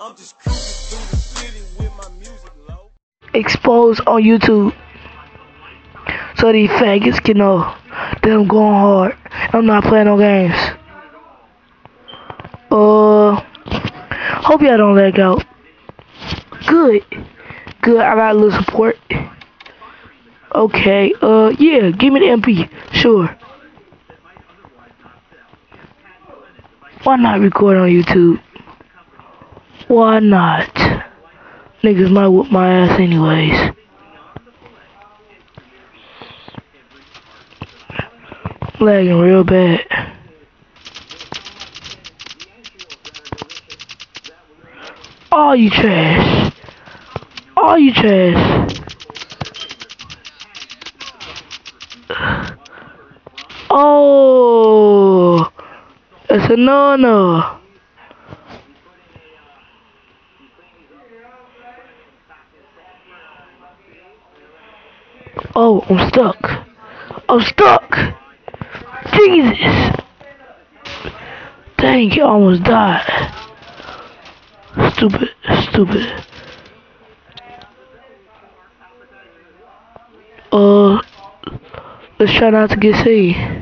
I'm just cruising through the city with my music low. exposed on YouTube. So these faggots can know that I'm going hard. I'm not playing no games. Uh, hope y'all don't let go. Good. Good, I got a little support. Okay, uh, yeah, give me the MP. Sure. Why not record on YouTube? Why not? Niggas might whoop my ass anyways. Lagging real bad. Oh, you trash. Oh, you trash. Oh, no-no. Oh, I'm stuck. I'm stuck. Jesus. Dang, he almost died. Stupid, stupid. Uh, let's try not to get saved.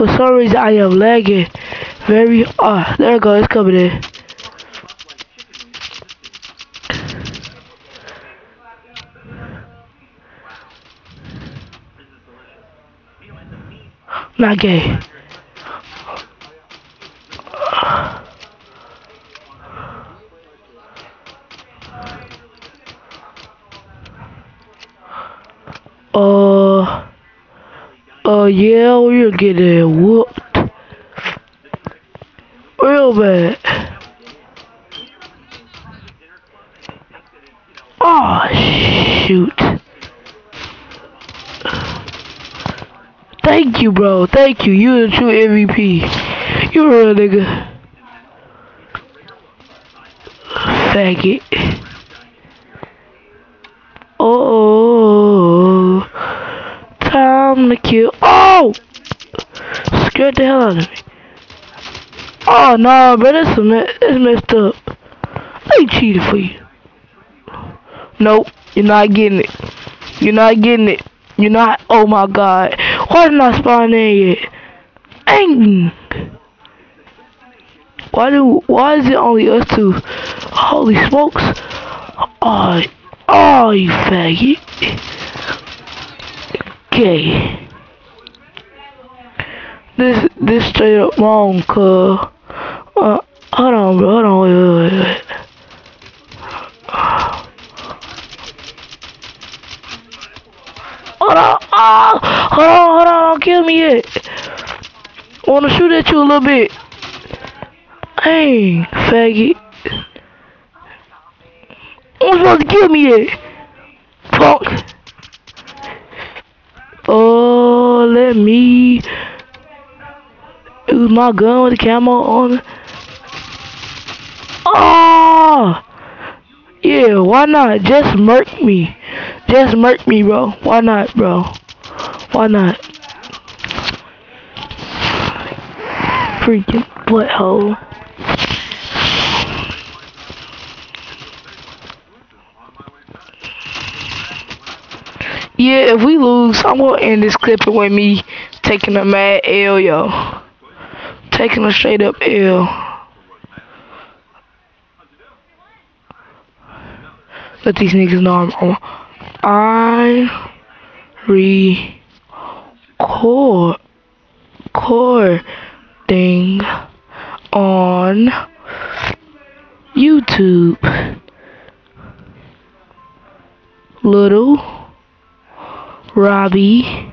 For some reason, I am lagging very. Ah, there it goes. It's coming in. Not gay. Uh, uh, yeah, we're getting whooped. Real bad. Oh, shoot. Thank you, bro. Thank you. You're the true MVP. You're a nigga. Faggot. Oh, Oh, scared the hell out of me. Oh no, bro, a me- that's messed up. They cheated for you. Nope, you're not getting it. You're not getting it. You're not. Oh my god. Why didn't I spawn in yet? Dang. Why do? Why is it only us two? Holy smokes! Oh, oh, you faggot. Okay. This straight up wrong, cuz. Uh, hold on, bro. Hold on. Wait, wait, wait. Hold on. Oh, hold on, hold on. Don't kill me yet. I wanna shoot at you a little bit. Hey, faggot. Who's supposed to kill me yet? Punk. Oh, let me my gun with the camo on. Oh! Yeah, why not? Just murk me. Just murk me, bro. Why not, bro? Why not? Freaking butthole. Yeah, if we lose, I'm gonna end this clip with me taking a mad L, yo. Taking a straight up L. Let these niggas know I'm. I record recording on YouTube. Little Robbie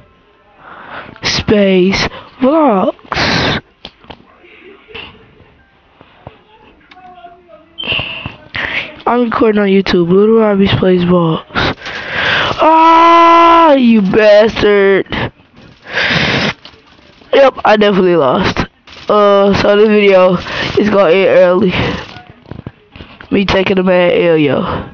Space Vlogs. I'm recording on YouTube. Little Robbie Space Vlogs. Ah, you bastard. Yep, I definitely lost. Uh, so this video is gonna end early. Me taking a mad L, yo.